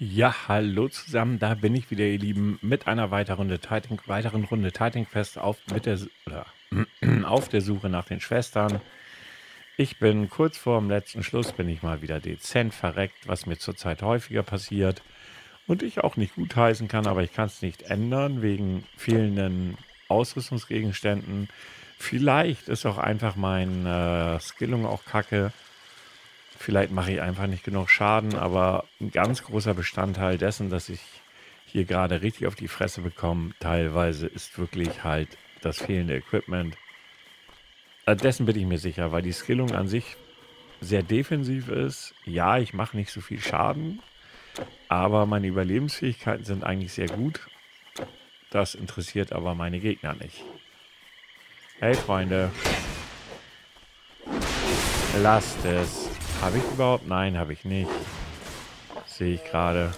Ja, hallo zusammen, da bin ich wieder, ihr Lieben, mit einer weiteren Runde Titan, weiteren Runde Titan Quest auf, mit der, oder, auf der Suche nach den Schwestern. Ich bin kurz vor dem letzten Schluss, bin ich mal wieder dezent verreckt, was mir zurzeit häufiger passiert und ich auch nicht gutheißen kann, aber ich kann es nicht ändern wegen fehlenden Ausrüstungsgegenständen. Vielleicht ist auch einfach mein äh, Skillung auch kacke. Vielleicht mache ich einfach nicht genug Schaden, aber ein ganz großer Bestandteil dessen, dass ich hier gerade richtig auf die Fresse bekomme, teilweise ist wirklich halt das fehlende Equipment. Äh, dessen bin ich mir sicher, weil die Skillung an sich sehr defensiv ist. Ja, ich mache nicht so viel Schaden, aber meine Überlebensfähigkeiten sind eigentlich sehr gut. Das interessiert aber meine Gegner nicht. Hey Freunde. Lasst es. Habe ich überhaupt? Nein, habe ich nicht. Sehe ich gerade.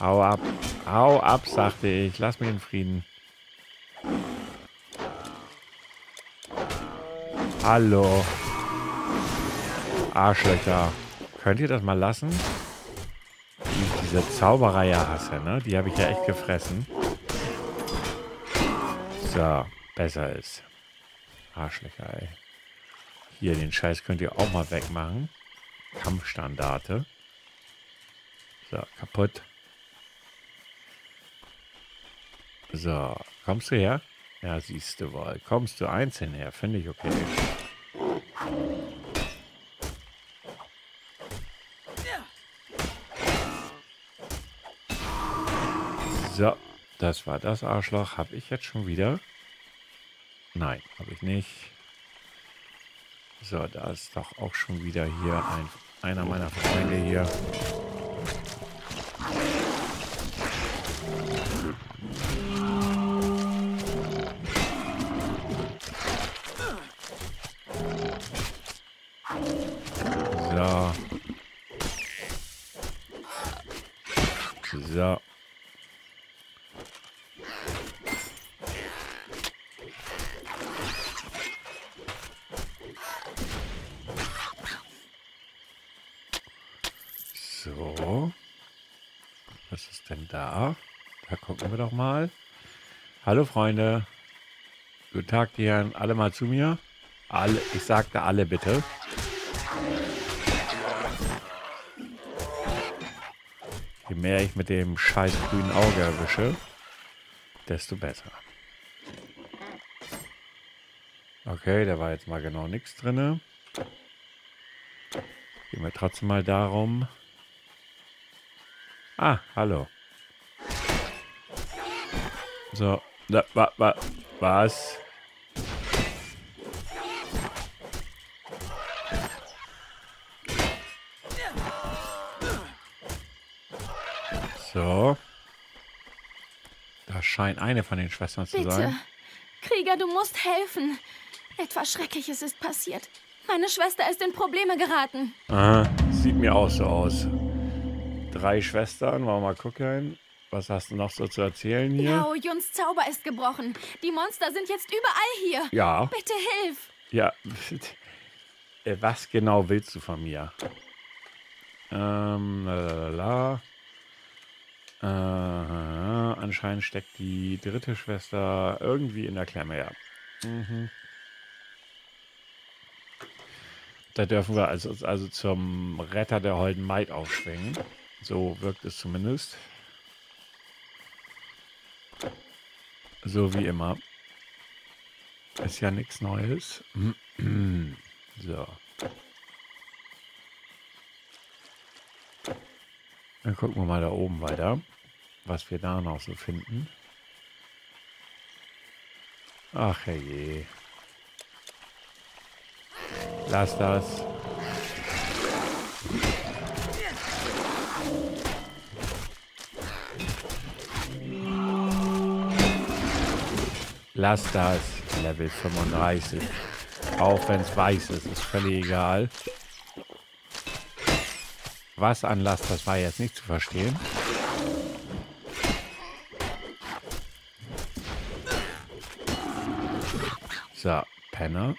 Hau ab. Hau ab, sagte ich. Lass mich in Frieden. Hallo. Arschlöcher. Könnt ihr das mal lassen? Die, diese Zauberei hasse, ne? Die habe ich ja echt gefressen. So, besser ist. Arschlöcher, ey. Hier, den Scheiß könnt ihr auch mal wegmachen. Kampfstandarte. So, kaputt. So, kommst du her? Ja, siehst du wohl. Kommst du einzeln her? Finde ich okay. So, das war das Arschloch. Habe ich jetzt schon wieder? Nein, habe ich nicht. So, da ist doch auch schon wieder hier ein, einer meiner Freunde hier. Doch mal. Hallo Freunde. Guten Tag, die Herren. Alle mal zu mir. Alle, ich sagte alle bitte. Je mehr ich mit dem scheiß grünen Auge erwische, desto besser. Okay, da war jetzt mal genau nichts drin. Gehen wir trotzdem mal darum. Ah, hallo. So, da, wa, wa, was? So. Da scheint eine von den Schwestern zu Bitte. sein. Krieger, du musst helfen. Etwas Schreckliches ist passiert. Meine Schwester ist in Probleme geraten. Aha, sieht mir auch so aus. Drei Schwestern, wollen wir mal gucken. Was hast du noch so zu erzählen hier? Yao Juns Zauber ist gebrochen. Die Monster sind jetzt überall hier. Ja, Bitte hilf. ja. Äh, Was genau willst du von mir? Ähm, lalala. Äh, anscheinend steckt die dritte Schwester irgendwie in der Klemme, ja. Mhm. Da dürfen wir also, also zum Retter der Holden Maid aufschwingen. So wirkt es zumindest. So wie immer. Ist ja nichts Neues. so. Dann gucken wir mal da oben weiter, was wir da noch so finden. Ach herrje. Lass das. Lass das. Level 35. Auch wenn es weiß ist, ist völlig egal. Was an Last, das war jetzt nicht zu verstehen. So, Penner.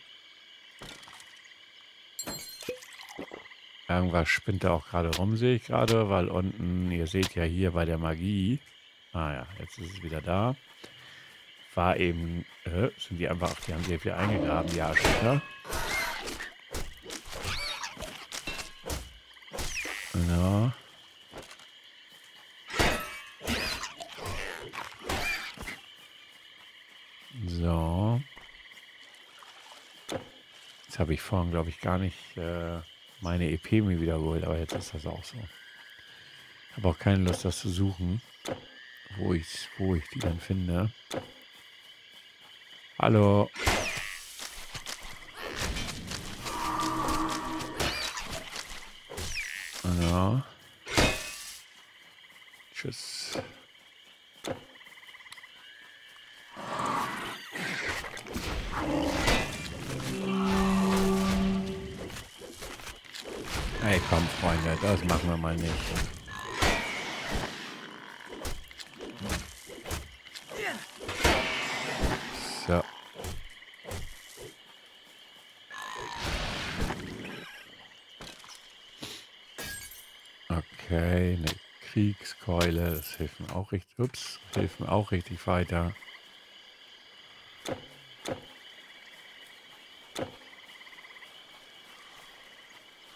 Irgendwas spinnt da auch gerade rum, sehe ich gerade, weil unten, ihr seht ja hier bei der Magie, ah ja, jetzt ist es wieder da, war eben, äh, sind die einfach, die haben sehr viel eingegraben, die Arschlöcher. Ja. So. Jetzt habe ich vorhin, glaube ich, gar nicht äh, meine EP mir wiederholt, aber jetzt ist das auch so. Ich habe auch keine Lust, das zu suchen, wo wo ich die dann finde. Hallo. Ja. Tschüss. Hey, komm, Freunde, das machen wir mal nicht. So. Okay, eine Kriegskeule, das hilft mir auch richtig, ups, hilft mir auch richtig weiter.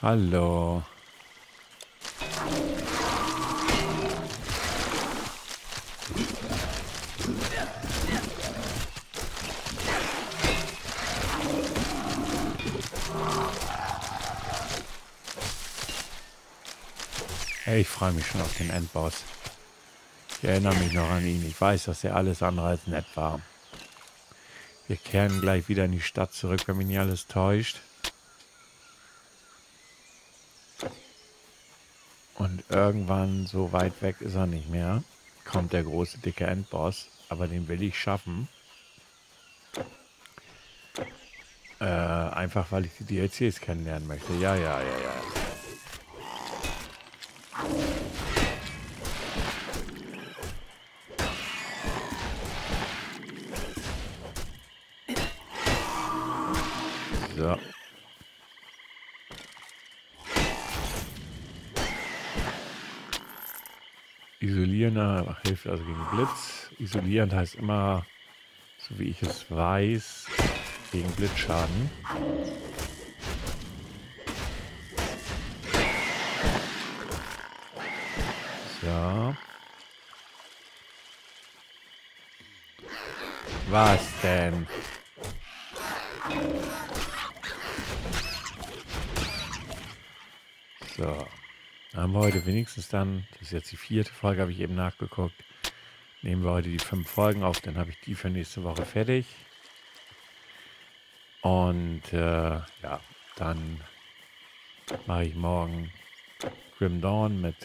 Hallo. Ich freue mich schon auf den Endboss. Ich erinnere mich noch an ihn. Ich weiß, dass er alles andere als nett war. Wir kehren gleich wieder in die Stadt zurück, wenn mich nicht alles täuscht. Und irgendwann, so weit weg ist er nicht mehr, kommt der große, dicke Endboss. Aber den will ich schaffen. Äh, einfach, weil ich die DLCs kennenlernen möchte. Ja, ja, ja, ja. So. Isolierender hilft also gegen Blitz. Isolierend heißt immer, so wie ich es weiß, gegen Blitzschaden. So. Was denn? So. Haben wir heute wenigstens dann, das ist jetzt die vierte Folge, habe ich eben nachgeguckt. Nehmen wir heute die fünf Folgen auf, dann habe ich die für nächste Woche fertig. Und äh, ja, dann mache ich morgen Grim Dawn mit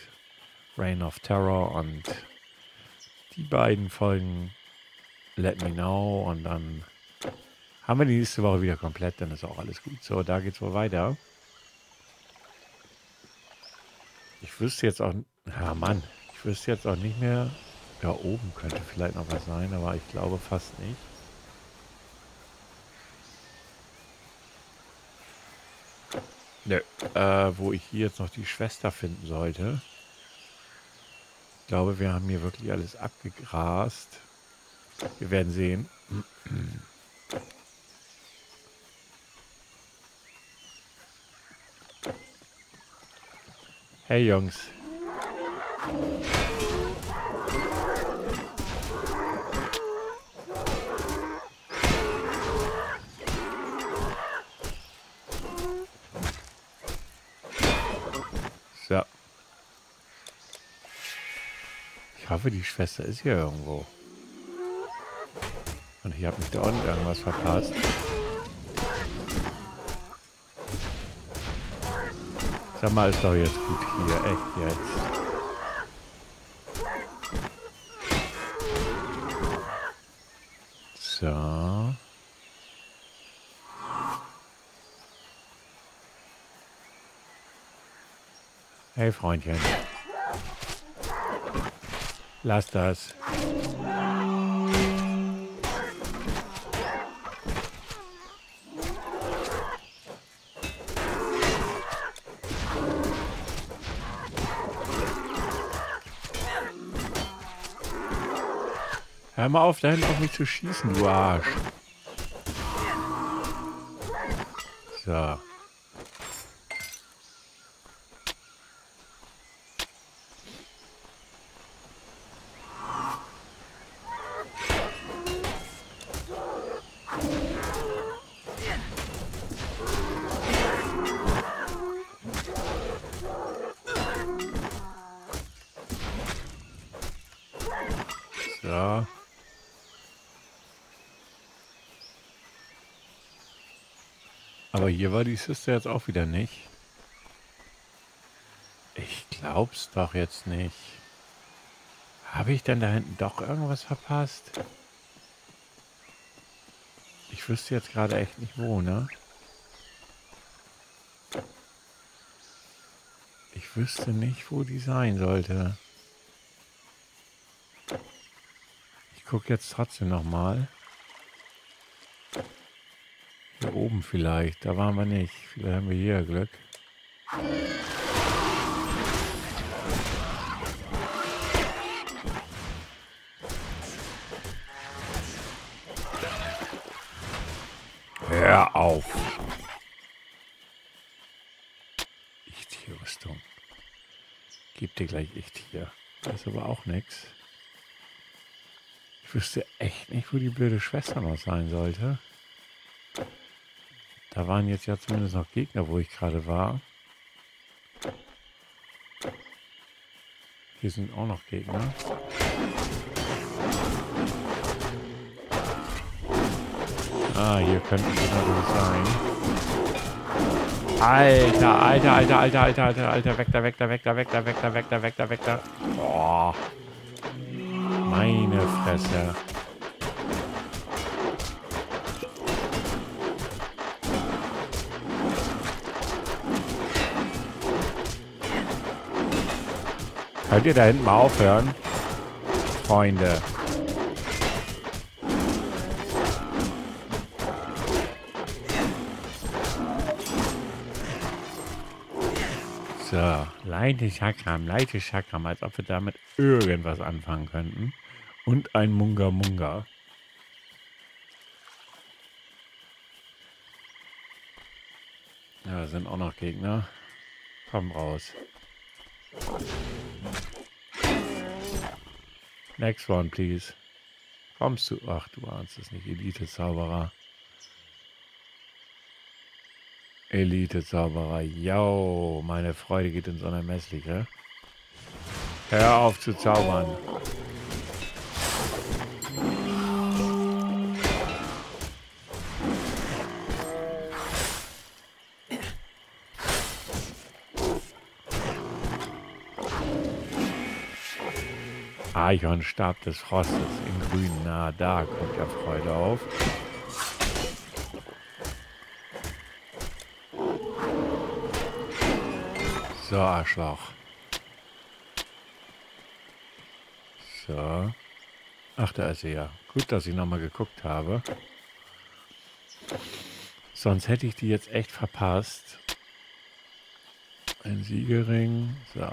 Reign of Terror und die beiden Folgen Let Me Know und dann haben wir die nächste Woche wieder komplett, dann ist auch alles gut. So, da geht's wohl weiter. Ich wüsste jetzt auch, ja Mann, ich wüsste jetzt auch nicht mehr, da oben könnte vielleicht noch was sein, aber ich glaube fast nicht. Nö, äh, wo ich hier jetzt noch die Schwester finden sollte. Ich glaube, wir haben hier wirklich alles abgegrast. Wir werden sehen. Hey Jungs. So. Ich hoffe, die Schwester ist hier irgendwo. Und ich habe mich da irgendwas verpasst. Sag mal, ist doch jetzt gut hier. Echt jetzt. So. Hey, Freundchen. Lass das. Hör mal auf, da hinten auf mich zu schießen, du Arsch. So. So. Aber hier war die Sister jetzt auch wieder nicht. Ich glaub's doch jetzt nicht. Habe ich denn da hinten doch irgendwas verpasst? Ich wüsste jetzt gerade echt nicht wo, ne? Ich wüsste nicht, wo die sein sollte. Ich gucke jetzt trotzdem nochmal. Hier oben vielleicht. Da waren wir nicht. Vielleicht haben wir hier Glück. Hör auf. Ich-Tier-Rüstung. Gib dir gleich Ich-Tier. Das ist aber auch nichts. Ich wüsste echt nicht, wo die blöde Schwester noch sein sollte. Da waren jetzt ja zumindest noch Gegner, wo ich gerade war. Hier sind auch noch Gegner. Ah, hier könnten sie natürlich sein. Alter, alter, alter, alter, alter, alter, alter, weg da, weg da, weg da, weg da, weg da, weg da, weg da, weg da. Boah. Meine Fresse. Könnt ihr da hinten mal aufhören? Freunde. So, leite Chakram, leite Chakram, als ob wir damit irgendwas anfangen könnten. Und ein Munga Munga. Ja, sind auch noch Gegner. Komm raus. Next one, please. Kommst du? Ach, du ahnst es nicht. Elite-Zauberer. Elite-Zauberer. Yo, meine Freude geht ins Unermessliche. Hör auf zu zaubern. Eichhornstab des Frostes in grün. Na, da kommt ja Freude auf. So, Arschloch. So. Ach, da ist sie ja. Gut, dass ich nochmal geguckt habe. Sonst hätte ich die jetzt echt verpasst. Ein Siegelring. So.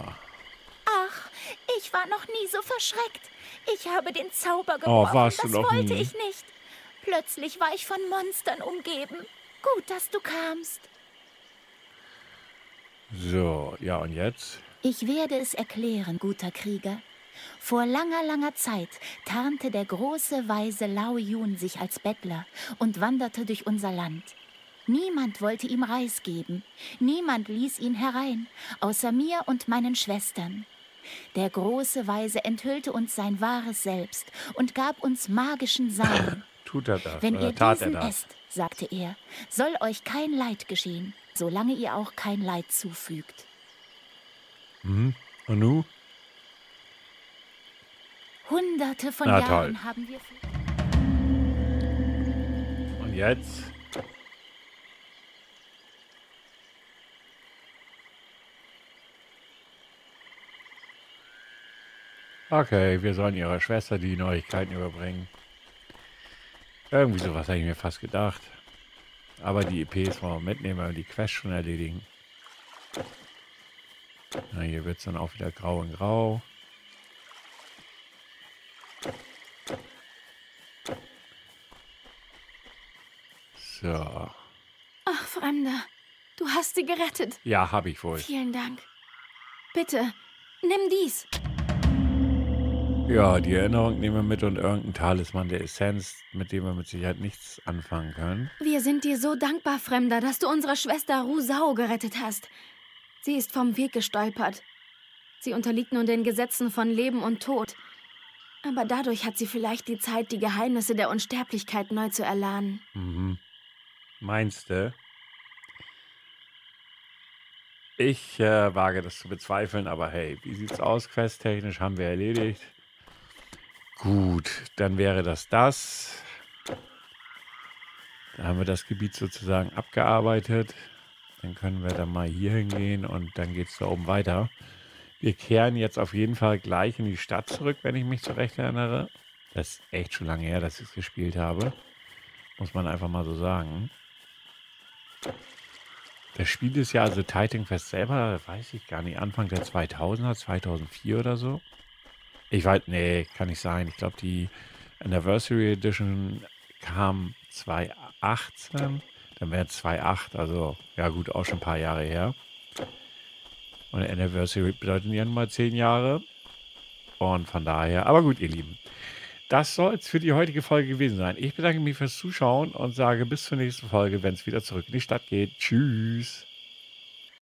Ich war noch nie so verschreckt. Ich habe den Zauber gebrochen. Oh, warst du das noch wollte nie? ich nicht. Plötzlich war ich von Monstern umgeben. Gut, dass du kamst. So, ja, und jetzt? Ich werde es erklären, guter Krieger. Vor langer, langer Zeit tarnte der große, weise Lao Yun sich als Bettler und wanderte durch unser Land. Niemand wollte ihm Reis geben, niemand ließ ihn herein, außer mir und meinen Schwestern. Der große Weise enthüllte uns sein wahres Selbst und gab uns magischen Samen. Tut er das? Wenn oder ihr diesen das? esst, sagte er, soll euch kein Leid geschehen, solange ihr auch kein Leid zufügt. Mhm. Und nu? Hunderte von Na, Jahren toll. haben wir. Und jetzt? Okay, wir sollen ihrer Schwester die Neuigkeiten überbringen. Irgendwie sowas habe ich mir fast gedacht. Aber die EPs wollen wir mitnehmen, weil wir die Quest schon erledigen. Na, hier wird es dann auch wieder grau und grau. So. Ach, Fremder, du hast sie gerettet. Ja, habe ich wohl. Vielen Dank. Bitte, nimm dies. Ja, die Erinnerung nehmen wir mit und irgendein Talisman der Essenz, mit dem wir mit Sicherheit nichts anfangen können. Wir sind dir so dankbar, Fremder, dass du unsere Schwester Rusau gerettet hast. Sie ist vom Weg gestolpert. Sie unterliegt nun den Gesetzen von Leben und Tod. Aber dadurch hat sie vielleicht die Zeit, die Geheimnisse der Unsterblichkeit neu zu erlernen. Mhm. Meinst du? Ich äh, wage das zu bezweifeln, aber hey, wie sieht's aus? Questtechnisch haben wir erledigt. Gut, dann wäre das das. Da haben wir das Gebiet sozusagen abgearbeitet. Dann können wir dann mal hier hingehen und dann geht es da oben weiter. Wir kehren jetzt auf jeden Fall gleich in die Stadt zurück, wenn ich mich zurecht erinnere. Das ist echt schon lange her, dass ich es gespielt habe. Muss man einfach mal so sagen. Das Spiel ist ja, also Titan Quest selber, weiß ich gar nicht, Anfang der 2000er, 2004 oder so. Ich weiß, nee, kann nicht sein. Ich glaube, die Anniversary Edition kam 2018. Dann wäre es 2,8, also ja gut, auch schon ein paar Jahre her. Und Anniversary bedeutet ja nun mal 10 Jahre. Und von daher, aber gut, ihr Lieben. Das soll es für die heutige Folge gewesen sein. Ich bedanke mich fürs Zuschauen und sage bis zur nächsten Folge, wenn es wieder zurück in die Stadt geht. Tschüss.